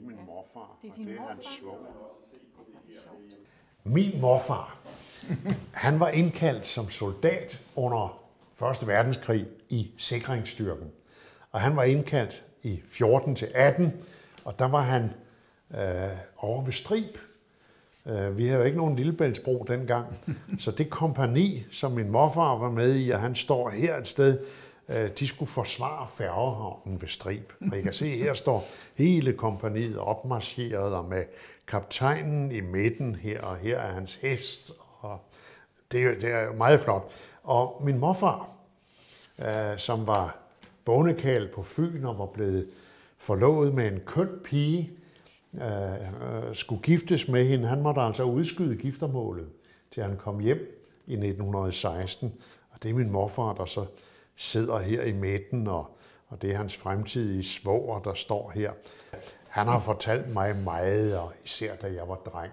Er min morfar, Det er og din det er hans morfar? svoger. Min morfar, han var indkaldt som soldat under 1. verdenskrig i sikringsstyrken. Og han var indkaldt i 14 til 18, og der var han øh, over ved Strib. Øh, vi havde jo ikke nogen lillebæltsbro dengang, så det kompani, som min morfar var med i, og han står her et sted, Øh, de skulle forsvare færgehavnen ved Strib. Og I kan se, her står hele kompaniet opmarcheret, og med kaptajnen i midten her, og her er hans hest, og det, er det er meget flot. Og min morfar, øh, som var bondekal på Fyn og var blevet forlovet med en køn pige, øh, øh skulle giftes med hende. Han måtte altså udskyde giftermålet, til han kom hjem i 1916. Og det er min morfar, der så sidder her i midten, og, og det er hans fremtidige svoger, der står her. Han har fortalt mig meget, og især da jeg var dreng,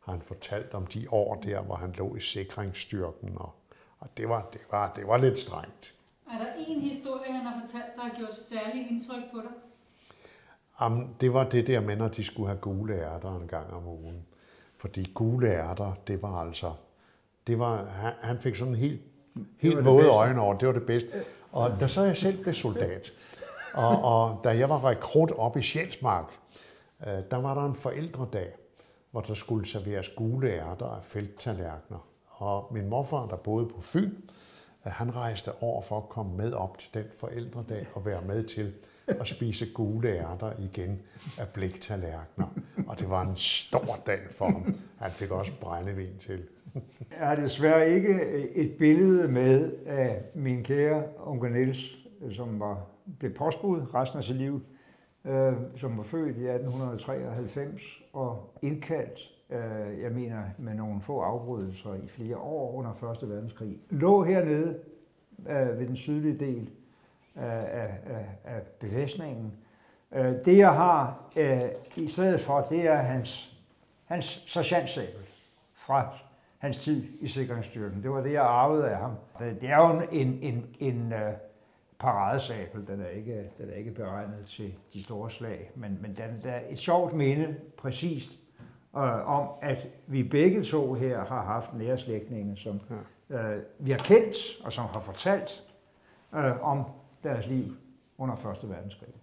har han fortalt om de år der, hvor han lå i sikringsstyrken, og, og det, var, det, var, det var lidt strengt. Er der en historie, han har fortalt, der har gjort særlig indtryk på dig? Jamen, det var det der med, når de skulle have gule ærter en gang om ugen. Fordi gule ærter, det var altså... Det var, han, han fik sådan helt, helt våde bedste. øjne over, det var det bedste. Og da så jeg selv blev soldat, og, og da jeg var rekrut op i Sjælsmark, øh, der var der en forældredag, hvor der skulle serveres gule ærter af felttallerkener. Og min morfar, der boede på Fyn, øh, han rejste over for at komme med op til den forældredag og være med til at spise gule ærter igen af bliktallerkener. Og det var en stor dag for ham. Han fik også brændevin til. Jeg har desværre ikke øh, et billede med af min kære onkel Niels, øh, som var, blev postbud resten af sit liv, øh, som var født i 1893 og indkaldt, øh, jeg mener med nogle få afbrydelser i flere år under 1. verdenskrig, lå hernede øh, ved den sydlige del øh, af, af, af, af befæstningen. Øh, det jeg har øh, i stedet for, det er hans, hans sergeantsabel fra hans tid i sikringsstyrken. Det var det, jeg arvede af ham. Det er jo en, en, en uh, paradesabel, den er, ikke, den er ikke beregnet til de store slag, men, men den er et sjovt minde præcist uh, om, at vi begge to her har haft nære slægtninge, som uh, vi har kendt og som har fortalt uh, om deres liv under 1. verdenskrig.